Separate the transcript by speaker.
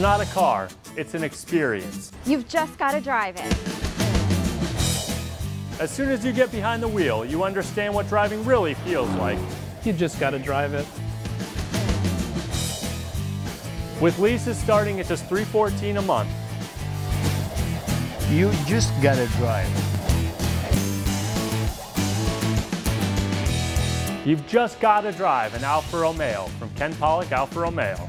Speaker 1: It's not a car, it's an experience.
Speaker 2: You've just got to drive it.
Speaker 1: As soon as you get behind the wheel, you understand what driving really feels like.
Speaker 3: You just got to drive it.
Speaker 1: With leases starting at just $314 a month,
Speaker 4: You just gotta drive.
Speaker 1: you've just got to drive an Alfa Romeo from Ken Pollock Alfa Romeo.